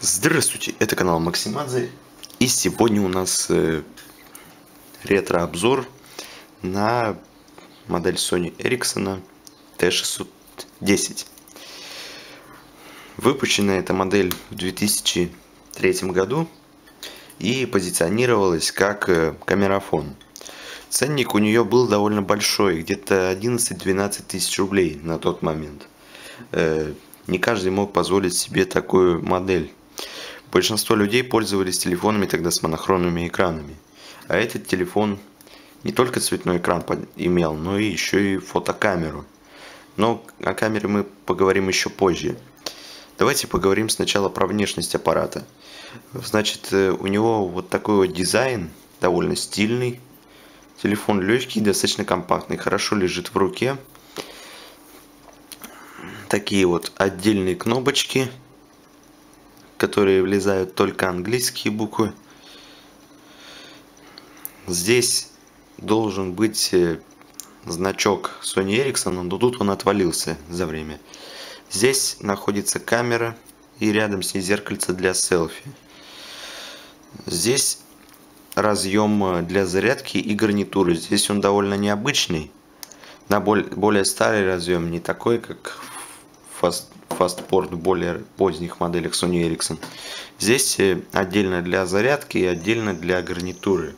Здравствуйте, это канал Максимадзе. И сегодня у нас э, ретро-обзор на модель Sony Ericsson T610. Выпущена эта модель в 2003 году и позиционировалась как э, камерафон. Ценник у нее был довольно большой, где-то 11-12 тысяч рублей на тот момент. Э, не каждый мог позволить себе такую модель. Большинство людей пользовались телефонами тогда с монохромными экранами. А этот телефон не только цветной экран имел, но и еще и фотокамеру. Но о камере мы поговорим еще позже. Давайте поговорим сначала про внешность аппарата. Значит, э, у него вот такой вот дизайн, довольно стильный. Телефон легкий, достаточно компактный, хорошо лежит в руке. Такие вот отдельные кнопочки – которые влезают только английские буквы. Здесь должен быть э, значок Sony Ericsson, но тут он отвалился за время. Здесь находится камера и рядом с ней зеркальце для селфи. Здесь разъем э, для зарядки и гарнитуры. Здесь он довольно необычный. На более старый разъем, не такой, как Fast фастпорт в более поздних моделях Sony Ericsson. Здесь э, отдельно для зарядки и отдельно для гарнитуры.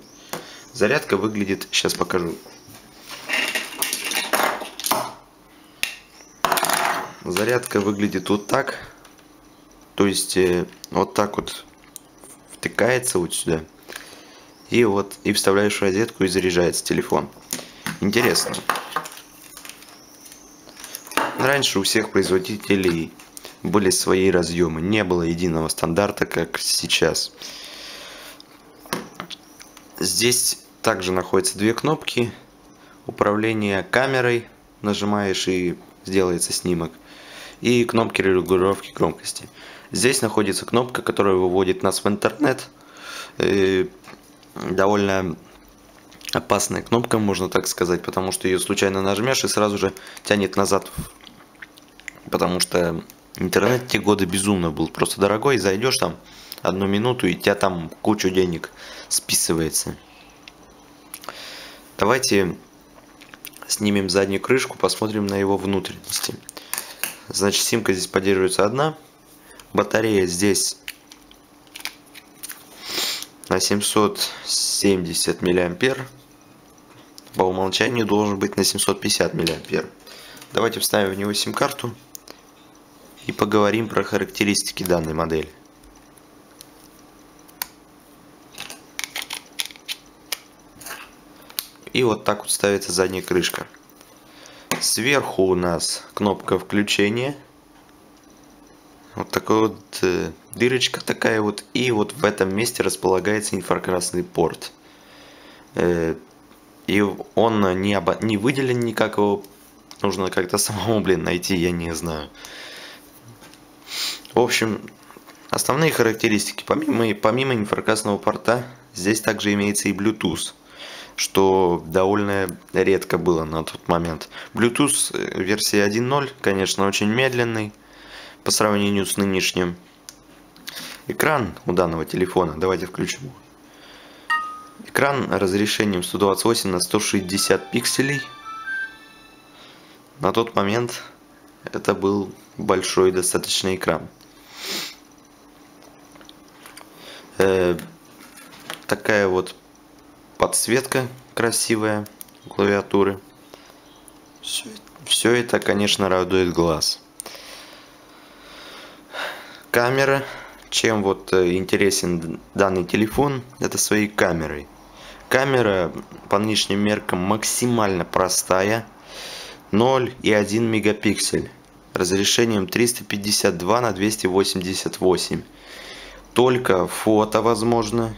Зарядка выглядит, сейчас покажу. Зарядка выглядит вот так. То есть э, вот так вот втыкается вот сюда. И вот и вставляешь розетку и заряжается телефон. Интересно. Раньше у всех производителей были свои разъемы, не было единого стандарта, как сейчас. Здесь также находятся две кнопки. Управление камерой, нажимаешь и сделается снимок. И кнопки регулировки громкости. Здесь находится кнопка, которая выводит нас в интернет. И довольно опасная кнопка, можно так сказать, потому что ее случайно нажмешь и сразу же тянет назад потому что интернет те годы безумно был, просто дорогой, зайдешь там одну минуту и тебя там кучу денег списывается. Давайте снимем заднюю крышку, посмотрим на его внутренности. Значит, симка здесь поддерживается одна, батарея здесь на 770 миллиампер, по умолчанию должен быть на 750 миллиампер. Давайте вставим в него сим-карту и поговорим про характеристики данной модели. И вот так вот ставится задняя крышка. Сверху у нас кнопка включения. Вот такая вот э, дырочка такая вот. И вот в этом месте располагается инфракрасный порт. Э, и он не, обо... не выделен никак его. Нужно как-то самому, блин, найти, я не знаю. В общем, основные характеристики. Помимо, помимо инфракрасного порта, здесь также имеется и Bluetooth, что довольно редко было на тот момент. Bluetooth э, версии 1.0, конечно, очень медленный по сравнению с нынешним. Экран у данного телефона, давайте включим. Экран разрешением 128 на 160 пикселей. На тот момент это был большой достаточно экран. Э, такая вот подсветка красивая клавиатуры. Все, все это, конечно, радует глаз. Камера. Чем вот э, интересен данный телефон, это своей камерой. Камера по нынешним меркам максимально простая. 0,1 мегапиксель. Разрешением 352 на 288 только фото возможно.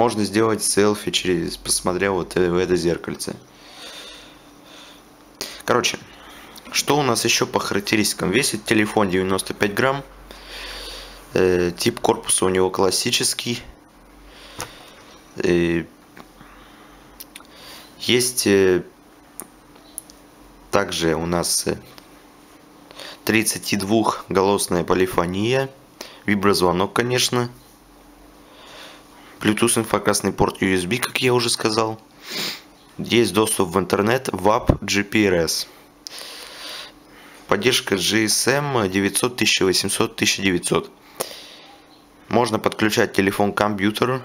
Можно сделать селфи через, посмотрев вот в это зеркальце. Короче, что у нас еще по характеристикам? Весит телефон 95 грамм. Э, тип корпуса у него классический. Э, есть э, также у нас 32-голосная полифония. Виброзвонок, конечно. Bluetooth инфракрасный порт USB, как я уже сказал. Есть доступ в интернет, WAP, GPRS. Поддержка GSM 900, 1800, 1900. Можно подключать телефон к компьютеру,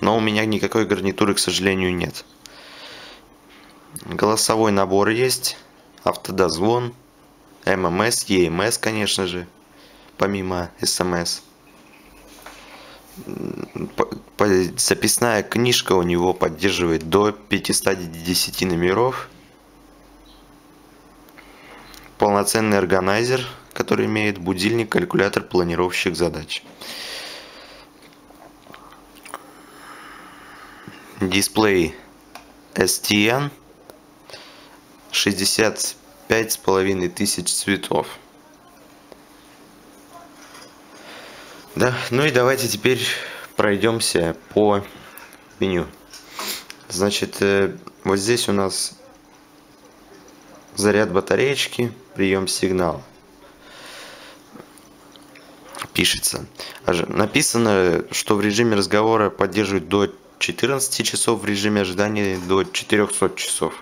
но у меня никакой гарнитуры, к сожалению, нет. Голосовой набор есть, автодозвон, ММС, ЕМС, конечно же, помимо СМС. Записная книжка у него поддерживает до 510 номеров. Полноценный органайзер – который имеет будильник, калькулятор, планировщик задач. Дисплей STN 65 с половиной тысяч цветов. Да, ну и давайте теперь пройдемся по меню. Значит, э, вот здесь у нас заряд батареечки, прием сигнала пишется. Написано, что в режиме разговора поддерживают до 14 часов, в режиме ожидания до 400 часов.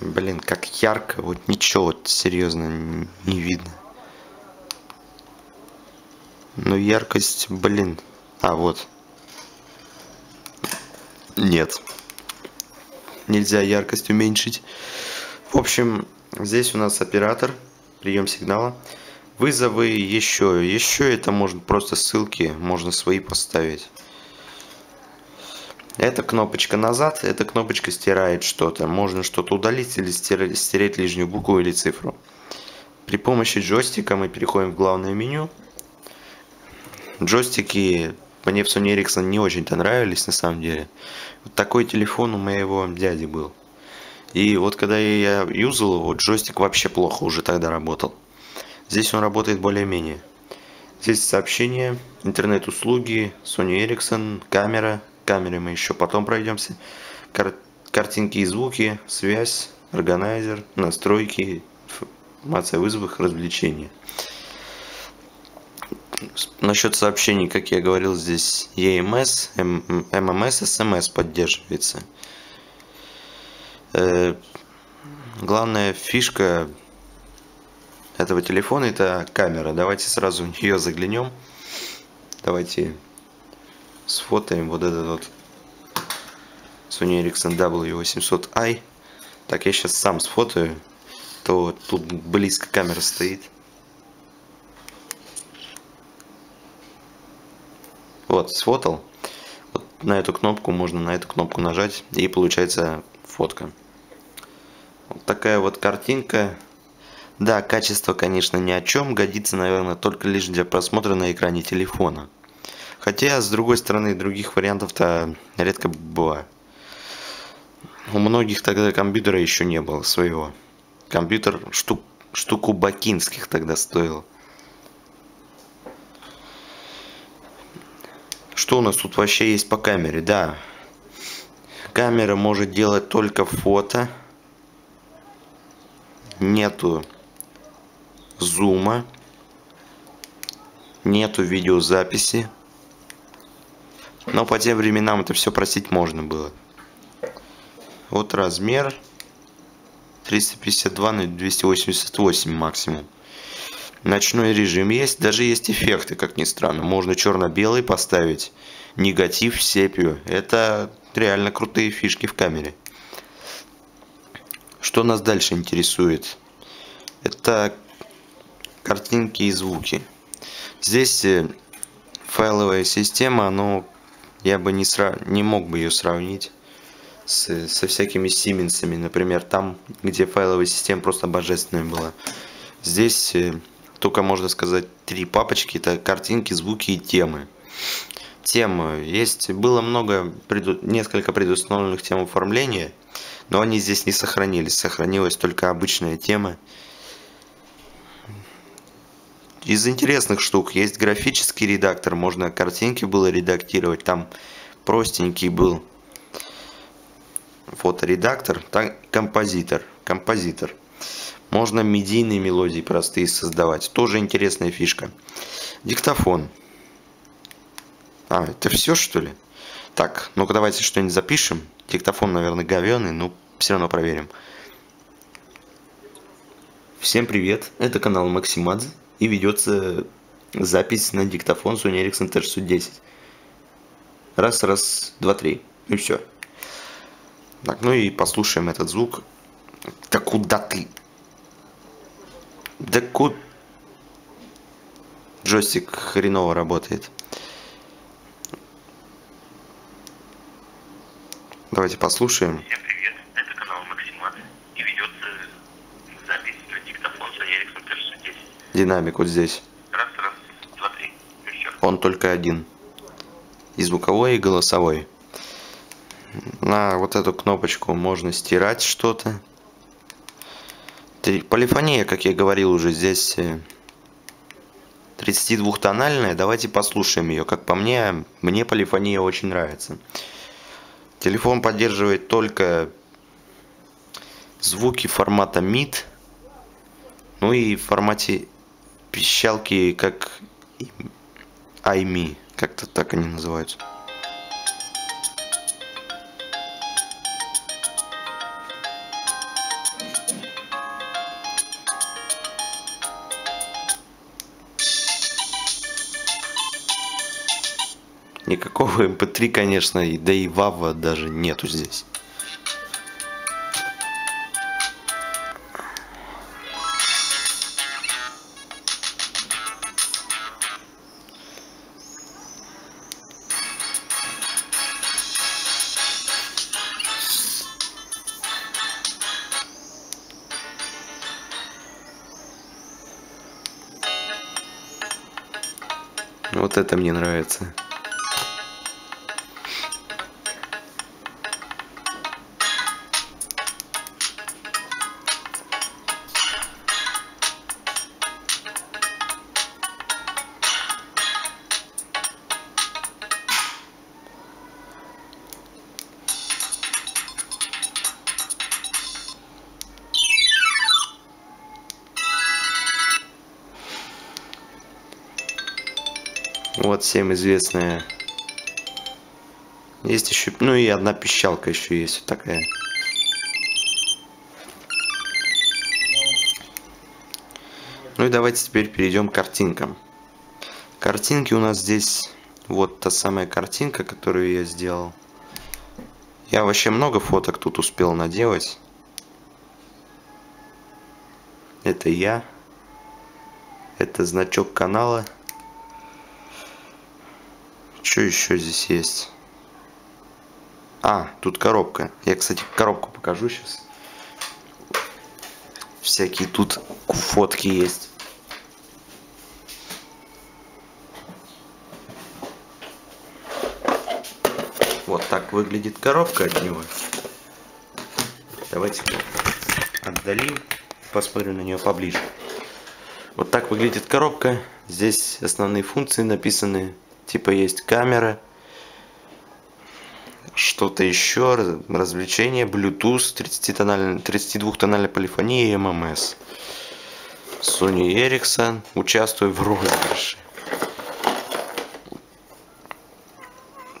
Блин, как ярко, вот ничего вот серьезно не видно. Ну яркость, блин. А, вот. Нет. Нельзя яркость уменьшить. В общем, здесь у нас оператор, прием сигнала вызовы еще еще это можно просто ссылки можно свои поставить эта кнопочка назад эта кнопочка стирает что-то можно что-то удалить или стереть, стереть лишнюю букву или цифру при помощи джойстика мы переходим в главное меню джойстики мне в Sony Ericsson не очень-то нравились на самом деле вот такой телефон у моего дяди был и вот когда я юзал его джойстик вообще плохо уже тогда работал Здесь он работает более-менее. Здесь сообщения, интернет-услуги, Sony Ericsson, камера. Камеры мы еще потом пройдемся. Кар картинки и звуки, связь, органайзер, настройки, информация вызовах, развлечения. Насчет сообщений, как я говорил, здесь EMS, MMS, SMS поддерживается. Э, главная фишка этого телефона это камера. Давайте сразу в нее заглянем. Давайте сфотаем вот этот вот Sony Ericsson W800i. Так, я сейчас сам сфотаю. То тут близко камера стоит. Вот, сфотал. Вот на эту кнопку можно на эту кнопку нажать и получается фотка. Вот такая вот картинка да, качество, конечно, ни о чем, годится, наверное, только лишь для просмотра на экране телефона. Хотя, с другой стороны, других вариантов-то редко бывает. У многих тогда компьютера еще не было своего. Компьютер штук, штуку бакинских тогда стоил. Что у нас тут вообще есть по камере? Да, камера может делать только фото. Нету зума, нету видеозаписи. Но по тем временам это все просить можно было. Вот размер 352 на 288 максимум. Ночной режим есть, даже есть эффекты, как ни странно. Можно черно-белый поставить, негатив, сепию. Это реально крутые фишки в камере. Что нас дальше интересует? Это картинки и звуки. Здесь э, файловая система, но я бы не, срав... не мог бы ее сравнить с, со всякими Сименсами, например, там, где файловая система просто божественная была. Здесь э, только можно сказать три папочки, это картинки, звуки и темы. Темы есть, было много, преду... несколько предустановленных тем оформления, но они здесь не сохранились, сохранилась только обычная тема. Из интересных штук есть графический редактор, можно картинки было редактировать, там простенький был фоторедактор, так, композитор, композитор. Можно медийные мелодии простые создавать, тоже интересная фишка. Диктофон. А, это все что ли? Так, ну-ка давайте что-нибудь запишем. Диктофон, наверное, говёный, но все равно проверим. Всем привет, это канал Максимадзе и ведется запись на диктофон Sony Ericsson TH10. Раз, раз, два, три. И все. Так, ну и послушаем этот звук. Да куда ты? Да куда? Джойстик хреново работает. Давайте послушаем. Всем привет, это канал Максимат и ведется запись на диктофон Sony Ericsson TH10. Динамик вот здесь. Раз, раз, два, три, все. Он только один. И звуковой, и голосовой. На вот эту кнопочку можно стирать что-то. Полифония, как я говорил уже, здесь э, 32-тональная. Давайте послушаем ее. Как по мне, мне полифония очень нравится. Телефон поддерживает только звуки формата MID. Ну и в формате пищалки, как iMe. Как-то так они называются. Никакого MP3, конечно, и- да и WAV даже нету здесь. Вот это мне нравится. Вот всем известная. Есть еще, ну и одна пищалка еще есть вот такая. Ну и давайте теперь перейдем к картинкам. Картинки у нас здесь вот та самая картинка, которую я сделал. Я вообще много фоток тут успел наделать. Это я. Это значок канала. Что еще здесь есть? А, тут коробка. Я, кстати, коробку покажу сейчас. Всякие тут фотки есть. Вот так выглядит коробка от него. Давайте отдалим, посмотрим на нее поближе. Вот так выглядит коробка. Здесь основные функции написаны. Типа есть камера, что-то еще, раз- развлечения, Bluetooth, 30-тональная, 32-тональная полифония и ММС. Sony Ericsson, участвуй в розыгрыше.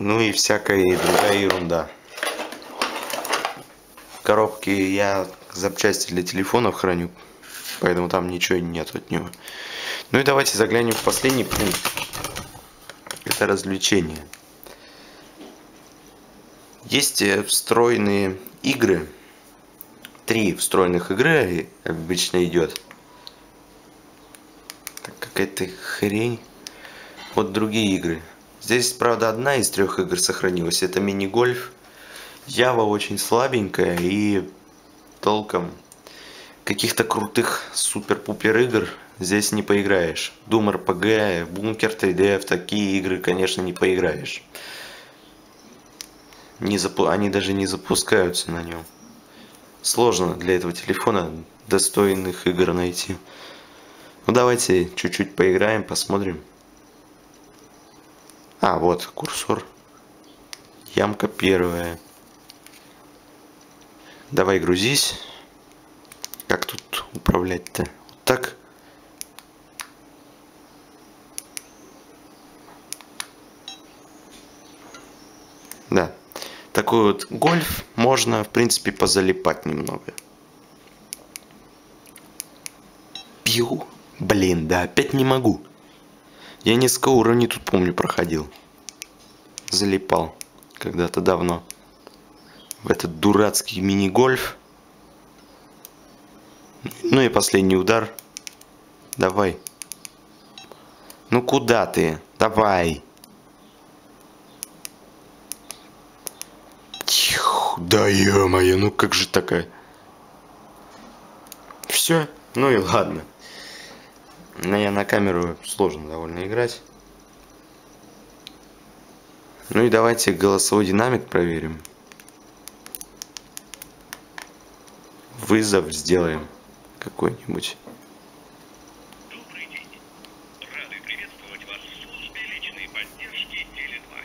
Ну и всякая другая ерунда. В коробке я запчасти для телефонов храню, поэтому там ничего нет от него. Ну и давайте заглянем в последний пункт. Это развлечение. Есть э, встроенные игры. Три встроенных игры обычно идет. Какая-то хрень. Вот другие игры. Здесь, правда, одна из трех игр сохранилась. Это мини-гольф. Ява очень слабенькая и толком каких-то крутых супер-пупер игр здесь не поиграешь. Doom RPG, Bunker 3D, в такие игры, конечно, не поиграешь. Не запу... Они даже не запускаются на нем. Сложно для этого телефона достойных игр найти. Ну давайте чуть-чуть поиграем, посмотрим. А, вот курсор. Ямка первая. Давай грузись. Как тут управлять-то? так? Да. Такой вот гольф можно, в принципе, позалипать немного. Пью. Блин, да опять не могу. Я несколько уровней тут, помню, проходил. Залипал когда-то давно. В этот дурацкий мини-гольф. Ну и последний удар. Давай. Ну куда ты? Давай. Да ё-моё, ну как же такая? Все? Ну и ладно. Но я на камеру сложно довольно играть. Ну и давайте голосовой динамик проверим. Вызов сделаем какой-нибудь. Добрый день. Рады приветствовать вас в службе личной поддержки Теле2.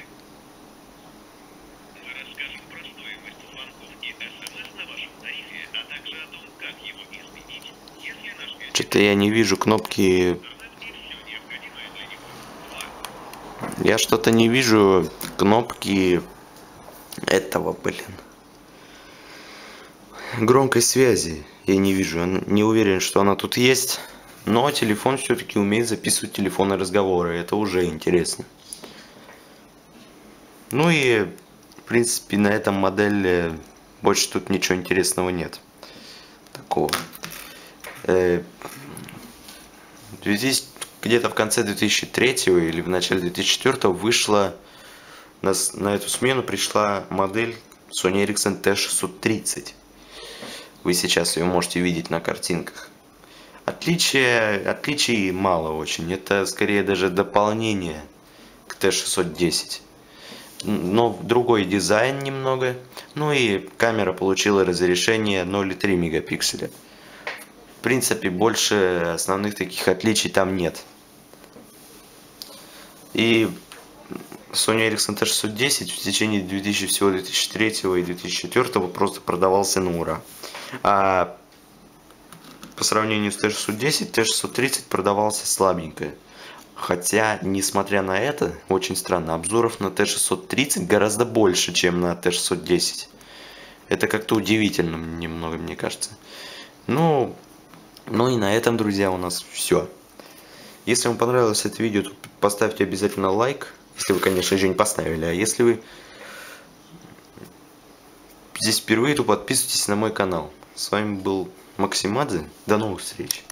Мы расскажем про стоимость звонков и СМС на вашем тарифе, а также о том, как его изменить, если наш Что-то я не вижу кнопки. Я что-то не вижу кнопки этого, блин. Громкой связи. Я не вижу. Не уверен, что она тут есть. Но телефон все-таки умеет записывать телефонные разговоры. Это уже интересно. Ну и, в принципе, на этом модели больше тут ничего интересного нет. Такого. Э, 2000 где-то в конце 2003 или в начале 2004 вышла на, на эту смену пришла модель Sony Ericsson T630. Вы сейчас ее можете видеть на картинках. Отличия, отличий мало очень. Это скорее даже дополнение к T610. Но другой дизайн немного. Ну и камера получила разрешение 0,3 мегапикселя. Принципе, больше основных таких отличий там нет. И Sony Ericsson T610 в течение 2000, всего 2003 и 2004 просто продавался на ура. А по сравнению с T610, T630 продавался слабенько. Хотя, несмотря на это, очень странно, обзоров на T630 гораздо больше, чем на T610. Это как-то удивительно немного, мне кажется. Ну, ну и на этом, друзья, у нас все. Если вам понравилось это видео, то поставьте обязательно лайк. Если вы, конечно, еще не поставили. А если вы здесь впервые, то подписывайтесь на мой канал. С вами был Максимадзе. До новых встреч.